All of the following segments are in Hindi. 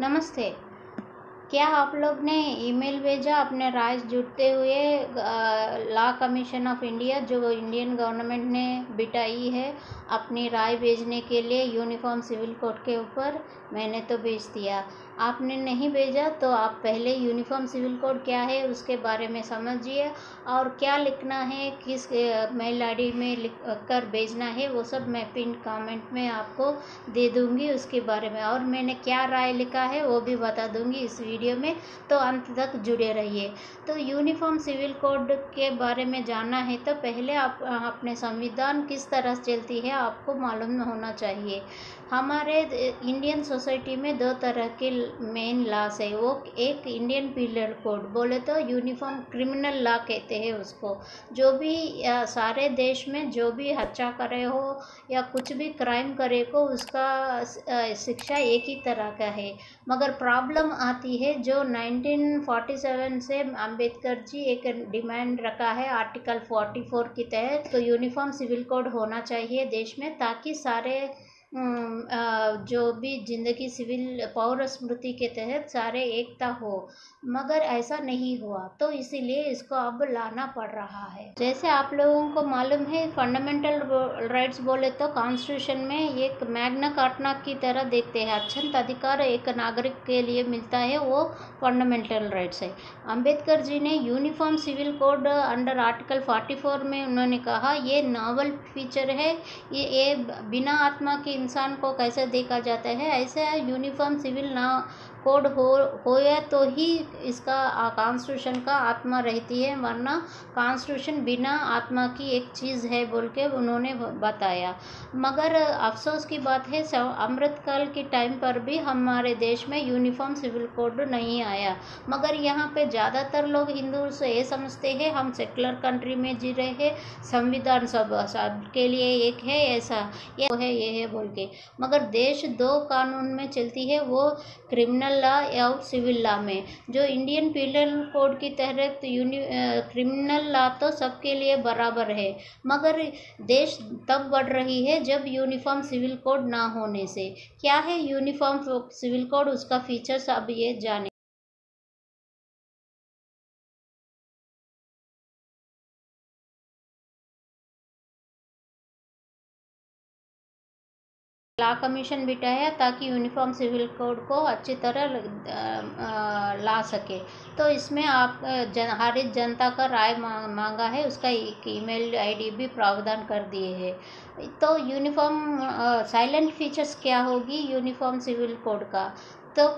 नमस्ते। क्या आप लोग ने ईमेल भेजा अपने राय जुटते हुए लॉ कमीशन ऑफ़ इंडिया, जो इंडियन गवर्नमेंट ने बिटाई है, अपनी राय भेजने के लिए यूनिफॉर्म सिविल कोड के ऊपर? मैंने तो भेज दिया। आपने नहीं भेजा तो आप पहले यूनिफॉर्म सिविल कोड क्या है उसके बारे में समझिए और क्या लिखना है, किस मेल आई में लिख कर भेजना है, वो सब मैं पिन कमेंट में आपको दे दूँगी उसके बारे में। और मैंने क्या राय लिखा है वो भी बता दूँगी इस वीडियो में। तो अंत तक जुड़े रहिए। तो यूनिफॉर्म सिविल कोड के बारे में जानना है तो पहले आप अपने संविधान किस तरह चलती है आपको मालूम होना चाहिए। हमारे इंडियन सोसाइटी में दो तरह के मेन लॉस है। वो एक इंडियन पीनल कोड बोले तो यूनिफॉर्म क्रिमिनल लॉ कहते हैं उसको। जो भी सारे देश में जो भी हत्या करे हो या कुछ भी क्राइम करे को उसका शिक्षा एक ही तरह का है। मगर प्रॉब्लम आती है जो 1947 से अंबेडकर जी एक डिमांड रखा है आर्टिकल 44 के तहत। तो यूनिफॉर्म सिविल कोड होना चाहिए देश में ताकि सारे जो भी ज़िंदगी सिविल पौर स्मृति के तहत सारे एकता हो मगर ऐसा नहीं हुआ तो इसीलिए इसको अब लाना पड़ रहा है। जैसे आप लोगों को मालूम है फंडामेंटल राइट्स बोले तो कॉन्स्टिट्यूशन में एक मैग्ना कार्टना की तरह देखते हैं। अत्यंत अधिकार एक नागरिक के लिए मिलता है वो फंडामेंटल राइट्स है। अंबेडकर जी ने uniform civil code under article 44 में उन्होंने कहा ये नावल फीचर है ये, ये बिना आत्मा के इंसान को कैसे देखा जाता है? ऐसे यूनिफॉर्म सिविल ना कोड हो हो या तो ही इसका कॉन्स्टिट्यूशन का आत्मा रहती है, वरना कॉन्स्टिट्यूशन बिना आत्मा की एक चीज़ है बोल के उन्होंने बताया। मगर अफसोस की बात है अमृतकाल के टाइम पर भी हमारे देश में यूनिफॉर्म सिविल कोड नहीं आया। मगर यहाँ पे ज़्यादातर लोग हिंदू से ये समझते हैं, हम सेकुलर कंट्री में जी रहे हैं, संविधान सब सबके लिए एक है ऐसा, ये है ये है बोल के। मगर देश दो कानून में चलती है, वो क्रिमिनल लॉ या सिविल लॉ में, जो इंडियन पिनल कोड की तहत यूनि क्रिमिनल लॉ तो सबके लिए बराबर है, मगर देश तब बढ़ रही है जब यूनिफॉर्म सिविल कोड ना होने से। क्या है यूनिफॉर्म सिविल कोड उसका फीचर्स अब ये जाने। ला कमीशन बिठाया ताकि यूनिफॉर्म सिविल कोड को अच्छी तरह ला सके। तो इसमें आप जन हर एक जनता का राय मांगा है, उसका एक ईमेल आईडी भी प्रावधान कर दिए है। तो यूनिफॉर्म साइलेंट फीचर्स क्या होगी यूनिफॉर्म सिविल कोड का? तो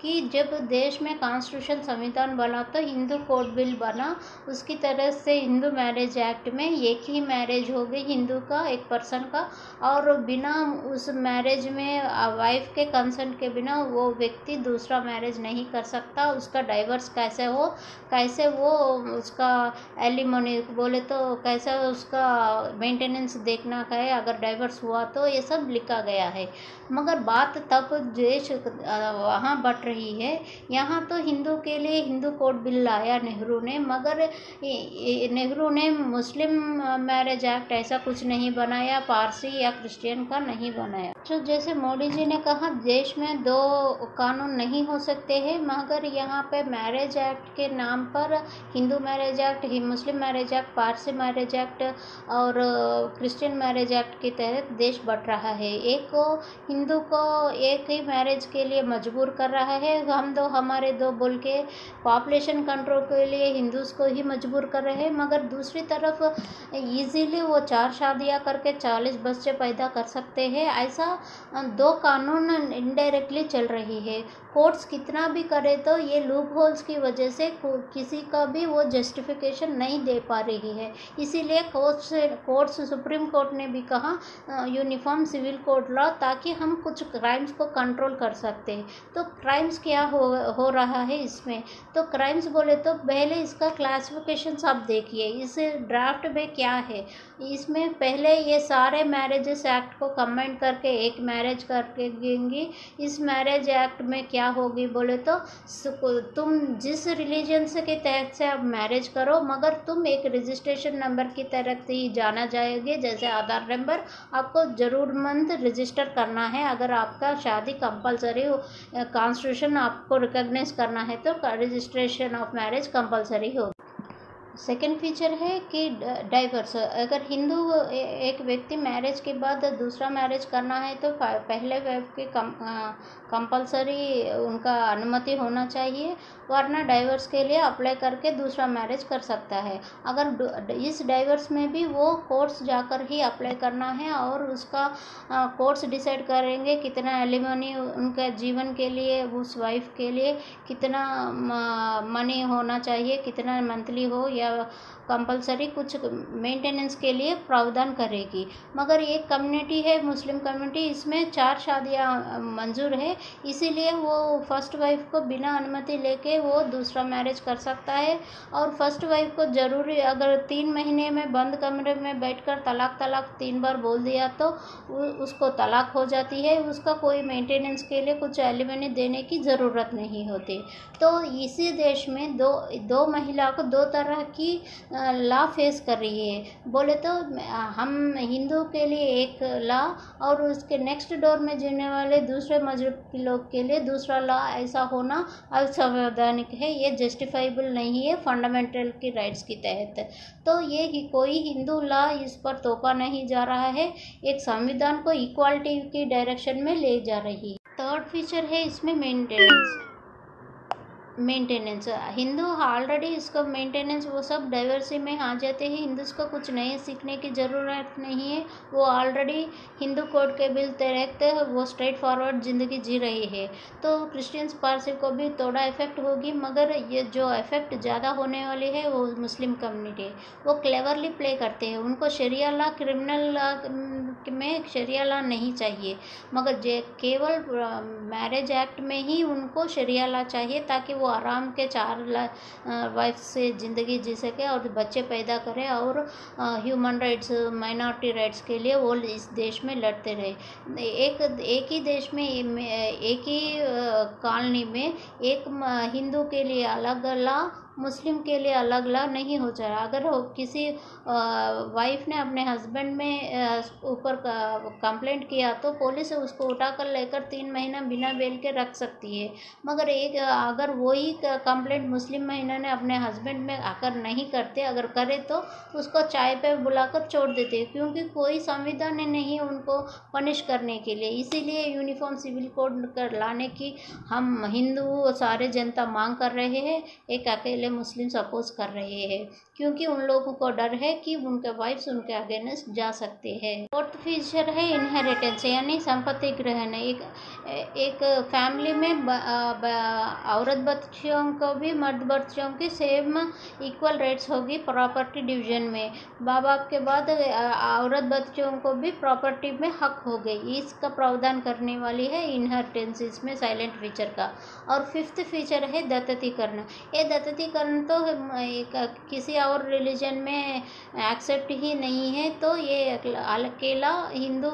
कि जब देश में कॉन्स्टिट्यूशन संविधान बना तो हिंदू कोड बिल बना, उसकी तरह से हिंदू मैरिज एक्ट में एक ही मैरिज हो गई, हिंदू का, एक पर्सन का, और बिना उस मैरिज में वाइफ के कंसेंट के बिना वो व्यक्ति दूसरा मैरिज नहीं कर सकता, उसका डाइवर्स कैसे हो, कैसे वो उसका एलिमोनी बोले तो कैसे उसका मेंटेनेंस देखना है, अगर डाइवर्स हुआ तो ये सब लिखा गया है। मगर बात तब देश वहाँ बट रही है। यहाँ तो हिंदू के लिए हिंदू कोड बिल लाया नेहरू ने, मगर नेहरू ने मुस्लिम मैरिज एक्ट ऐसा कुछ नहीं बनाया, पारसी या क्रिश्चियन का नहीं बनाया। तो जैसे मोदी जी ने कहा, देश में दो कानून नहीं हो सकते हैं, मगर यहाँ पे मैरिज एक्ट के नाम पर Hindu marriage act Muslim marriage act, Parsi marriage act और क्रिश्चियन मैरिज एक्ट के तहत देश बढ़ रहा है। एक को हिंदू को एक ही मैरिज के लिए मजबूर कर रहा है। हम दो, हमारे दो बोल के पॉपुलेशन कंट्रोल के लिए हिंदूज को ही मजबूर कर रहे हैं, मगर दूसरी तरफ़ इजीली वो चार शादियाँ करके चालीस बच्चे पैदा कर सकते हैं। ऐसा दो कानून इनडायरेक्टली चल रही है। कोर्ट्स कितना भी करे तो ये लूप होल्स की वजह से किसी का भी वो जस्टिफिकेशन नहीं दे पा रही है। इसीलिए कोर्ट से कोर्ट्स सुप्रीम कोर्ट ने भी कहा यूनिफॉर्म सिविल कोड लॉ ताकि हम कुछ क्राइम्स को कंट्रोल कर सकते हैं। तो क्राइम्स क्या हो हो रहा है इसमें? तो क्राइम्स बोले तो पहले इसका क्लासिफिकेशन आप देखिए, इस ड्राफ्ट में क्या है? इसमें पहले ये सारे मैरिजेस एक्ट को कमेंट करके एक मैरिज करके देंगी इस मैरिज एक्ट में क्या होगी बोले तो तुम जिस रिलीजन से के तहत से आप मैरिज करो, मगर तुम एक रजिस्ट्रेशन नंबर की तरह से ही जाना जाएगी। जैसे आधार नंबर, आपको ज़रूरमंद रजिस्टर करना है। अगर आपका शादी कंपलसरी कॉन्स्टिट्यूशन आपको रिकॉग्नाइज करना है तो रजिस्ट्रेशन ऑफ़ मैरिज कंपलसरी होगा। सेकेंड फीचर है कि डाइवर्स अगर हिंदू एक व्यक्ति मैरिज के बाद दूसरा मैरिज करना है तो पहले वाइफ के कम कंपलसरी उनका अनुमति होना चाहिए, वरना डाइवर्स के लिए अप्लाई करके दूसरा मैरिज कर सकता है। अगर इस डाइवर्स में भी वो कोर्स जाकर ही अप्लाई करना है और उसका कोर्स डिसाइड करेंगे कितना एलिमनी उनके जीवन के लिए, उस वाइफ के लिए कितना मनी होना चाहिए, कितना मंथली हो या कंपलसरी कुछ मेंटेनेंस के लिए प्रावधान करेगी। मगर एक कम्युनिटी है मुस्लिम कम्युनिटी इसमें चार शादियाँ मंजूर है। इसीलिए वो फ़र्स्ट वाइफ को बिना अनुमति लेके वो दूसरा मैरिज कर सकता है। और फ़र्स्ट वाइफ को ज़रूरी अगर तीन महीने में बंद कमरे में बैठकर तलाक तलाक तीन बार बोल दिया तो उसको तलाक हो जाती है। उसका कोई मेंटेनेंस के लिए कुछ एलिमनी देने की ज़रूरत नहीं होती। तो इसी देश में दो दो महिला को दो तरह की लॉ फेस कर रही है। बोले तो हम हिंदू के लिए एक लॉ और उसके नेक्स्ट डोर में जीने वाले दूसरे मज़हब के लोग के लिए दूसरा लॉ, ऐसा होना असंवैधानिक है। ये जस्टिफाइबल नहीं है फंडामेंटल की राइट्स के तहत। तो ये ही कोई हिंदू लॉ इस पर तोपा नहीं जा रहा है। एक संविधान को इक्वालिटी की डायरेक्शन में ले जा रही है। थर्ड फीचर है इसमें मेंटेनेंस मेंटेनेंस हिंदू ऑलरेडी इसको मेंटेनेंस वो सब डाइवर्सी में आ जाते हैं। हिंदूज को कुछ नए सीखने की ज़रूरत नहीं है। वो ऑलरेडी हिंदू कोड के बिल तहत वो स्ट्रेट फॉरवर्ड ज़िंदगी जी रही है। तो क्रिश्चियंस पारसी को भी थोड़ा इफ़ेक्ट होगी, मगर ये जो इफ़ेक्ट ज़्यादा होने वाली है, वो मुस्लिम कम्युनिटी वो क्लेवरली प्ले करते हैं। उनको शरिया ला क्रिमिनल ला में शरिया ला नहीं चाहिए। मगर केवल मैरिज एक्ट में ही उनको शरिया ला चाहिए, ताकि वो आराम के चार वाइफ से ज़िंदगी जी सके और बच्चे पैदा करें और ह्यूमन राइट्स माइनॉरिटी राइट्स के लिए वो इस देश में लड़ते रहे। एक एक ही देश में एक ही कॉलोनी में एक हिंदू के लिए अलग लॉ मुस्लिम के लिए अलग अलग नहीं हो जा रहा। अगर किसी वाइफ ने अपने हस्बैंड में ऊपर कंप्लेंट किया तो पुलिस उसको उठाकर लेकर तीन महीना बिना बेल के रख सकती है। मगर एक, अगर वही कंप्लेंट मुस्लिम महीना ने अपने हस्बैंड में आकर नहीं करते, अगर करे तो उसको चाय पे बुलाकर छोड़ देते क्योंकि कोई संविधान नहीं उनको पनिश करने के लिए। इसीलिए यूनिफॉर्म सिविल कोड कर लाने की हम हिंदू सारे जनता मांग कर रहे हैं। एक अकेले पहले मुस्लिम सपोज़ कर रहे हैं, क्योंकि उन लोगों को डर है कि उनके वाइफ्स उनके अगेंस्ट जा सकते हैं। फोर्थ फीचर है इनहेरिटेंस यानी संपत्ति ग्रहण। एक एक फैमिली में औरत बच्चियों को भी, मर्द बच्चियों की सेम इक्वल राइट्स होगी प्रॉपर्टी डिवीज़न में। माँ बाप के बाद औरत बच्चियों को भी प्रॉपर्टी में हक हो गई। इसका प्रावधान करने वाली है इनहेरिटेंस इसमें साइलेंट फीचर का। और फिफ्थ फीचर है दत्तीकरण ये दत्ती करण तो किसी और रिलीजन में एक्सेप्ट ही नहीं है तो ये अकेला हिंदू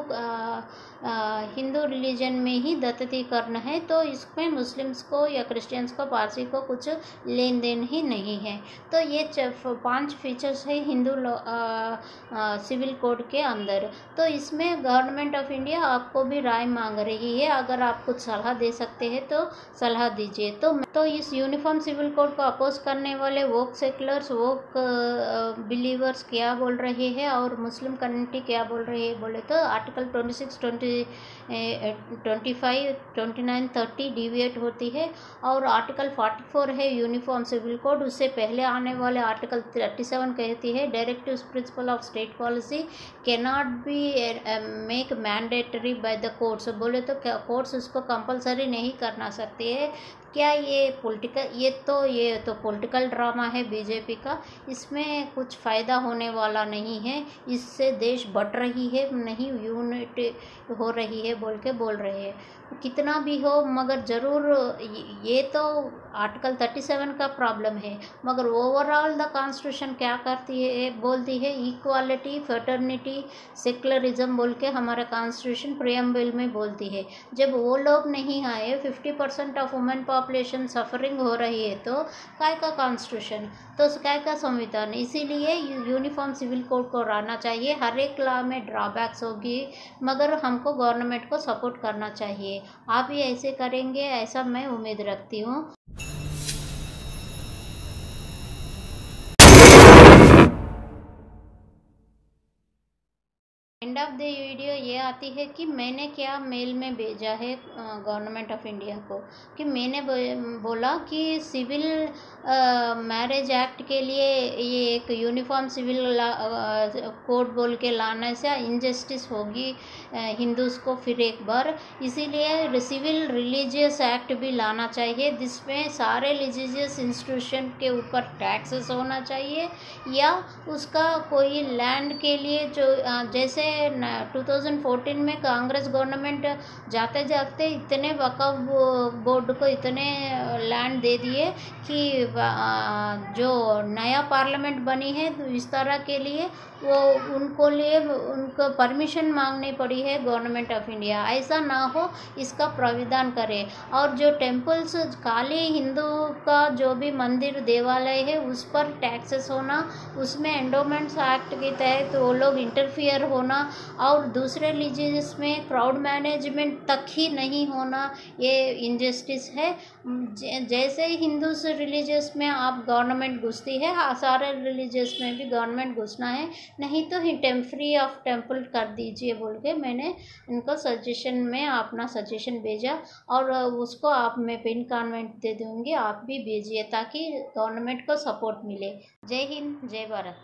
हिंदू रिलीजन में ही दत्तीकरण है तो इसमें मुस्लिम्स को या क्रिश्चियंस को, पारसी को कुछ लेन देन ही नहीं है। तो ये पाँच फीचर्स है हिंदू सिविल कोड के अंदर। तो इसमें गवर्नमेंट ऑफ़ इंडिया आपको भी राय मांग रही है, अगर आप कुछ सलाह दे सकते हैं तो सलाह दीजिए। तो तो इस यूनिफॉर्म सिविल कोड को अपोज करने वाले वोक सेकुलर्स वोक बिलीवर्स क्या बोल रहे हैं और मुस्लिम कम्युनिटी क्या बोल रही है? बोले तो article twenty six twenty twenty five twenty nine thirty deviate होती है और आर्टिकल फोर्टी फोर है यूनिफॉर्म सिविल कोड उससे पहले आने वाले आर्टिकल थर्टी सेवन कहती है directive principle of state policy cannot be make mandatory by the courts बोले तो कोर्ट्स उसको कंपलसरी नहीं करना सकते है? क्या ये पॉलिटिकल ये तो ये तो पॉलिटिकल ड्रामा है बीजेपी का। इसमें कुछ फ़ायदा होने वाला नहीं है। इससे देश बढ़ रही है, नहीं यूनिट हो रही है बोल के बोल रहे हैं। कितना भी हो, मगर ज़रूर ये तो आर्टिकल थर्टी सेवन का प्रॉब्लम है। मगर ओवरऑल द कॉन्स्टिट्यूशन क्या करती है, बोलती है इक्वालिटी फर्टर्निटी सेकुलरिज्म बोल के हमारा कॉन्स्टिट्यूशन प्रियम्बिल में बोलती है। जब वो लोग नहीं आए fifty percent of women population suffering हो रही है तो काय का कॉन्स्टिट्यूशन तो काय का संविधान? इसीलिए यूनिफॉर्म सिविल कोड को रहना चाहिए। हर एक लॉ में ड्रॉबैक्स होगी, मगर हमको गवर्नमेंट को सपोर्ट करना चाहिए। आप ये ऐसे करेंगे, ऐसा मैं उम्मीद रखती हूँ। एंड ऑफ़ द वीडियो ये आती है कि मैंने क्या मेल में भेजा है गवर्नमेंट ऑफ़ इंडिया को। कि मैंने बोला कि सिविल मैरिज एक्ट के लिए ये एक यूनिफॉर्म सिविल कोड बोल के लाने से इनजस्टिस होगी हिंदूज को फिर एक बार। इसीलिए सिविल रिलीजियस एक्ट भी लाना चाहिए, जिसमें सारे रिलीजियस इंस्टीट्यूशन के ऊपर टैक्सेस होना चाहिए, या उसका कोई लैंड के लिए जो जैसे 2014 में कांग्रेस गवर्नमेंट जाते जाते इतने वकफ बोर्ड को इतने लैंड दे दिए कि जो नया पार्लियामेंट बनी है तो इस तरह के लिए वो उनको लिए, उनको परमिशन मांगनी पड़ी है गवर्नमेंट ऑफ़ इंडिया। ऐसा ना हो इसका प्राविधान करे। और जो टेम्पल्स खाली हिंदू का जो भी मंदिर देवालय है, उस पर टैक्सेस होना, उसमें एंडोमेंट्स एक्ट के तहत वो लोग इंटरफियर होना, और दूसरे रिलीजियस में क्राउड मैनेजमेंट तक ही नहीं होना, ये इनजस्टिस है। जैसे हिंदू रिलीजियस में आप गवर्नमेंट घुसती है हाँ, सारे रिलीजियस में भी गवर्नमेंट घुसना है। नहीं तो ही टेम फ्री ऑफ़ टेंपल कर दीजिए बोल के मैंने उनको सजेशन में अपना सजेशन भेजा और उसको आप मैं पिन कॉन्वेंट दे दूँगी आप भी भेजिए ताकि गवर्नमेंट को सपोर्ट मिले। जय हिंद जय भारत।